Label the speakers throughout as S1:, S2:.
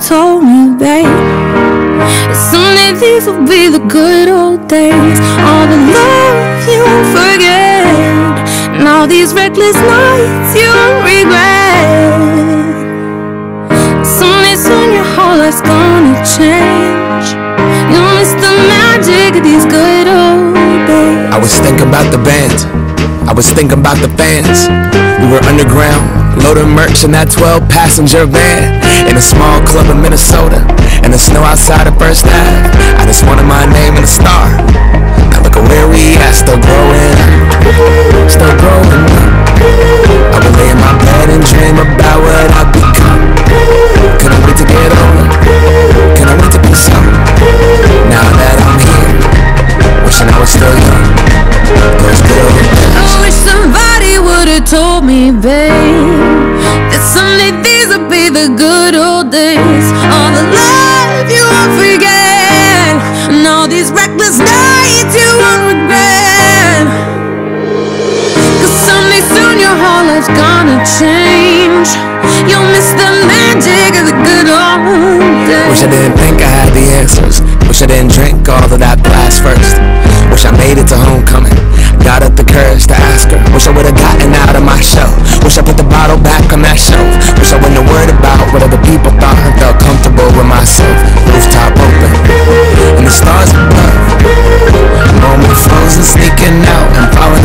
S1: told me, babe. Someday these will be the good old days. All the love you forget, and all these reckless nights you regret. Someday soon your whole life's gonna change. You'll miss the magic of these good old days.
S2: I was thinking about the band. I was thinking about the fans. We were underground, loading merch in that 12 passenger van. In a small club in Minnesota, and the snow outside of First Ave. I just wanted my name and a star. Now look at where we at, still growing. Still growing. I would lay in my bed and dream about
S1: the good old days. All the love you won't forget, and all these reckless nights you won't regret. Cause someday soon your whole life's gonna change. You'll miss the magic of the good old days.
S2: Wish I didn't think I had the answers. Wish I didn't drink all of that glass first. Wish I made it to homecoming. Got up the courage to ask her. Wish I would've gotten out of my shell. Wish I put the bottle back on that what other people thought. I felt comfortable with myself. Rooftop open. And the stars above. Moment frozen, sneaking out and falling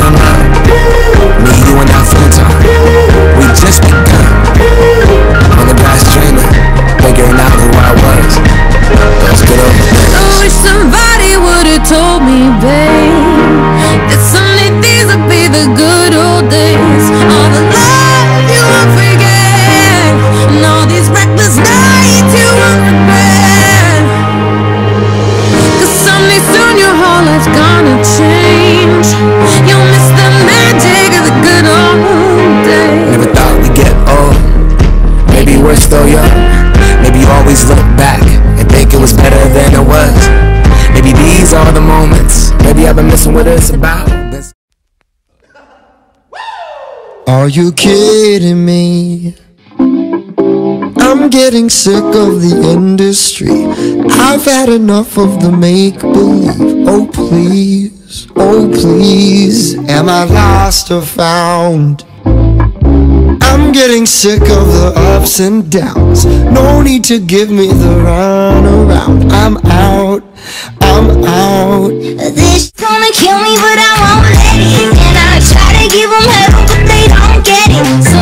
S2: what it's about. This-
S3: Are you kidding me? I'm getting sick of the industry. I've had enough of the make believe. Oh, please, oh, please, am I lost or found? I'm getting sick of the ups and downs. No need to give me the runaround. I'm out, I'm out.
S4: This gonna kill me, but I won't let it. And I try to give them hell, but they don't get it.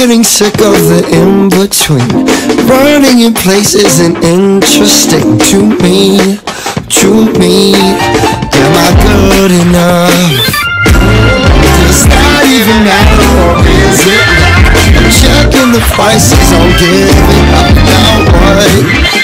S3: Getting sick of the in between. Running in places isn't interesting to me, to me. Am I good enough? Does that even matter or is it not? Checking the prices on giving up. Now what?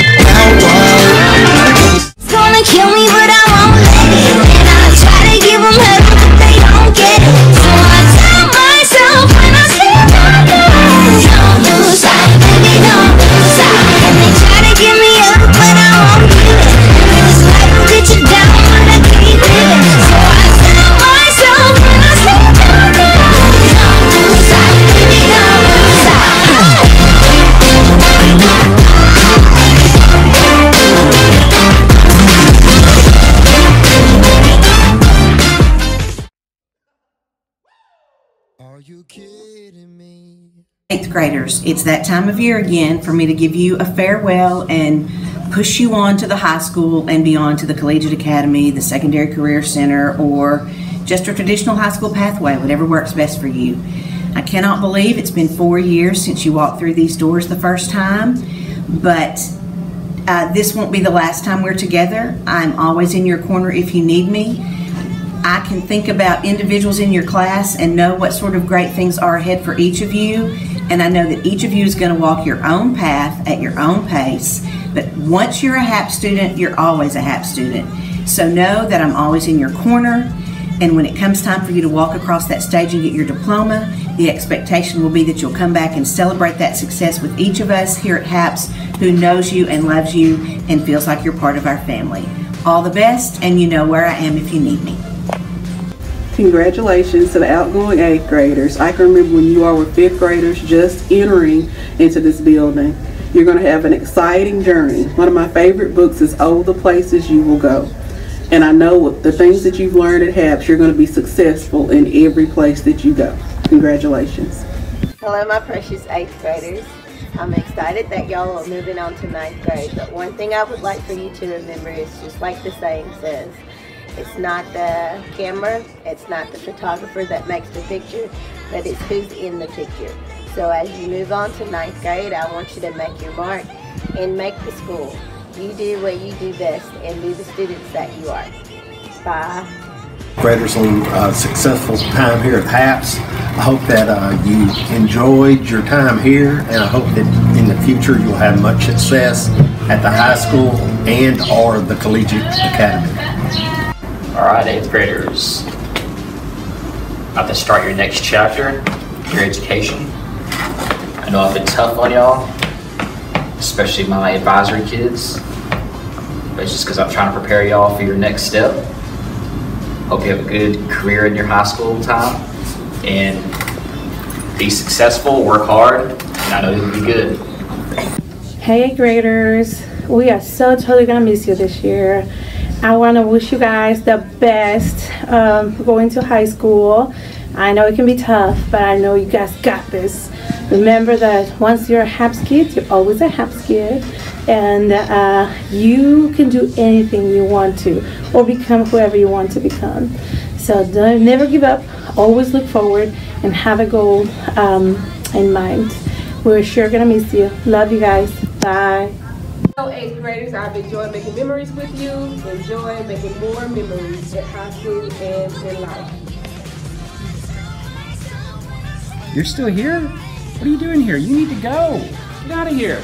S5: Graders, it's that time of year again for me to give you a farewell and push you on to the high school and beyond to the collegiate academy, the secondary career center, or just a traditional high school pathway, whatever works best for you. I cannot believe it's been four years since you walked through these doors the first time, but uh, this won't be the last time we're together. I'm always in your corner if you need me. I can think about individuals in your class and know what sort of great things are ahead for each of you. And I know that each of you is going to walk your own path at your own pace. But once you're a HAP student, you're always a HAP student. So know that I'm always in your corner. And when it comes time for you to walk across that stage and get your diploma, the expectation will be that you'll come back and celebrate that success with each of us here at HAPS who knows you and loves you and feels like you're part of our family. All the best, and you know where I am if you need me.
S6: Congratulations to the outgoing eighth graders. I can remember when you all were fifth graders just entering into this building. You're going to have an exciting journey. One of my favorite books is Oh, the Places You Will Go. And I know the things that you've learned at HAPS, you're going to be successful in every place that you go. Congratulations.
S7: Hello, my precious eighth graders. I'm excited that y'all are moving on to ninth grade, but one thing I would like for you to remember is just like the saying says, it's not the camera, it's not the photographer that makes the picture, but it's who's in the picture. So as you move on to ninth grade, I want you to make your mark and make the school. You do what you do best and be the students that you are. Bye.
S8: graders on a successful time here at HAPS. I hope that uh, you enjoyed your time here and I hope that in the future you'll have much success at the high school and or the collegiate academy.
S9: All right, eighth graders. About to start your next chapter, your education. I know I've been tough on y'all, especially my advisory kids. But it's just because I'm trying to prepare y'all for your next step. Hope you have a good career in your high school time and be successful, work hard, and I know you'll be good.
S10: Hey graders, we are so totally gonna miss you this year. I wanna wish you guys the best um, going to high school. I know it can be tough, but I know you guys got this. Remember that once you're a HAPS kid, you're always a HAPS kid, and uh, you can do anything you want to, or become whoever you want to become. So don't never give up. Always look forward and have a goal um, in mind. We're sure gonna miss you. Love you guys. Bye.
S11: Hello, eighth graders. I've enjoyed making memories with you. Enjoy making more memories at high school and in life.
S12: You're still here? What are you doing here? You need to go. Get out of here.